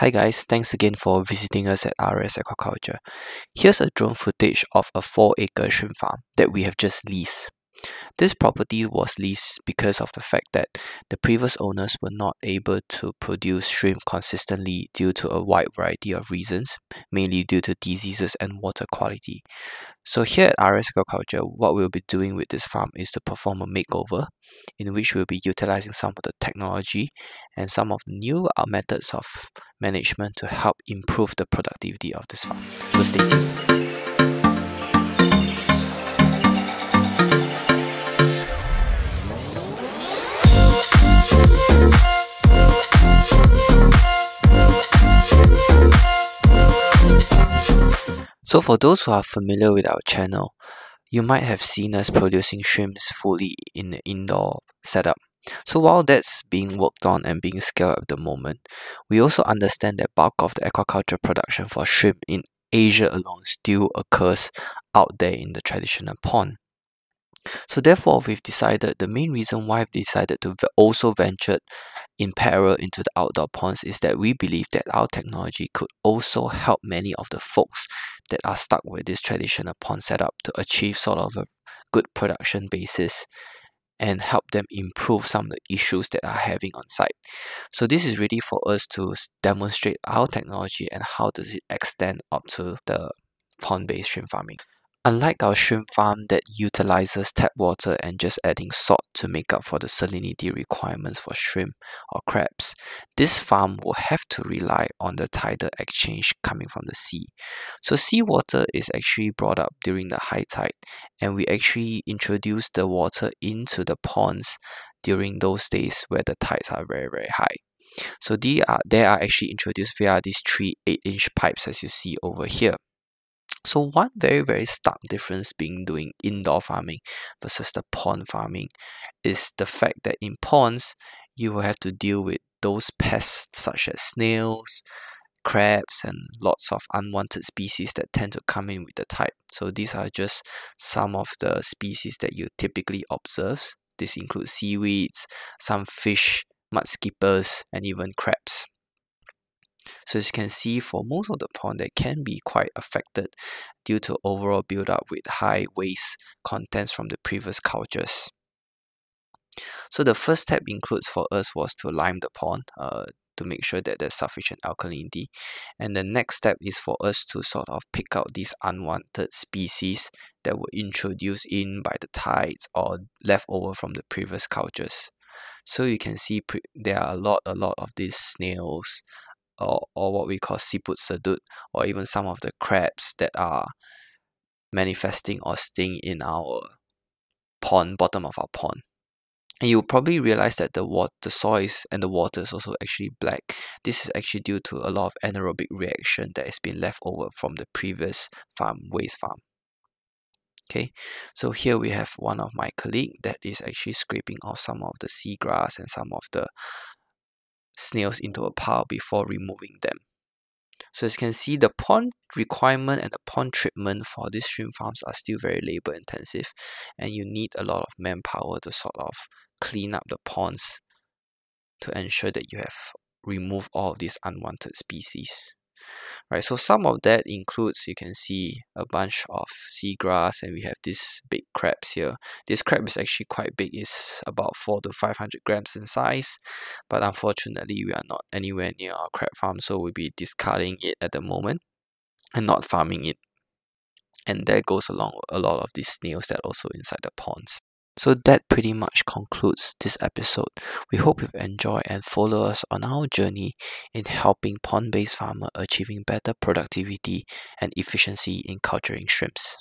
Hi guys, thanks again for visiting us at RAS Aquaculture. Here's a drone footage of a 4 acre shrimp farm that we have just leased. This property was leased because of the fact that the previous owners were not able to produce shrimp consistently due to a wide variety of reasons, mainly due to diseases and water quality. So here at RAS Aquaculture, what we'll be doing with this farm is to perform a makeover in which we'll be utilizing some of the technology and some of the new uh, methods of management to help improve the productivity of this farm. So stay tuned. So for those who are familiar with our channel, you might have seen us producing shrimps fully in the indoor setup. So while that's being worked on and being scaled at the moment, we also understand that bulk of the aquaculture production for shrimp in Asia alone still occurs out there in the traditional pond. So therefore, we've decided the main reason why we've decided to also venture in parallel into the outdoor ponds is that we believe that our technology could also help many of the folks that are stuck with this traditional pond setup to achieve sort of a good production basis and help them improve some of the issues that are having on site. So this is really for us to demonstrate our technology and how does it extend up to the pond-based shrimp farming. Unlike our shrimp farm that utilizes tap water and just adding salt to make up for the salinity requirements for shrimp or crabs, this farm will have to rely on the tidal exchange coming from the sea. So seawater is actually brought up during the high tide and we actually introduce the water into the ponds during those days where the tides are very very high. So they are, uh, they are actually introduced via these three 8 inch pipes as you see over here. So one very very stark difference being doing indoor farming versus the pond farming is the fact that in ponds you will have to deal with those pests such as snails, crabs and lots of unwanted species that tend to come in with the tide. So these are just some of the species that you typically observe. This includes seaweeds, some fish, mud skippers, and even crabs. So as you can see for most of the pond they can be quite affected due to overall buildup with high waste contents from the previous cultures. So the first step includes for us was to lime the pond uh, to make sure that there's sufficient alkalinity. And the next step is for us to sort of pick out these unwanted species that were introduced in by the tides or left over from the previous cultures. So you can see there are a lot, a lot of these snails, or, or what we call siput sedut or even some of the crabs that are manifesting or staying in our pond, bottom of our pond. And you'll probably realize that the water, the soil and the water is also actually black. This is actually due to a lot of anaerobic reaction that has been left over from the previous farm, waste farm. Okay, so here we have one of my colleague that is actually scraping off some of the seagrass and some of the snails into a pile before removing them. So as you can see, the pond requirement and the pond treatment for these shrimp farms are still very labor intensive and you need a lot of manpower to sort of clean up the ponds to ensure that you have removed all of these unwanted species right so some of that includes you can see a bunch of seagrass and we have this big crabs here. This crab is actually quite big it's about 4 to 500 grams in size but unfortunately we are not anywhere near our crab farm so we'll be discarding it at the moment and not farming it. And there goes along a lot of these snails that also inside the ponds so that pretty much concludes this episode. We hope you've enjoyed and follow us on our journey in helping pond-based farmer achieving better productivity and efficiency in culturing shrimps.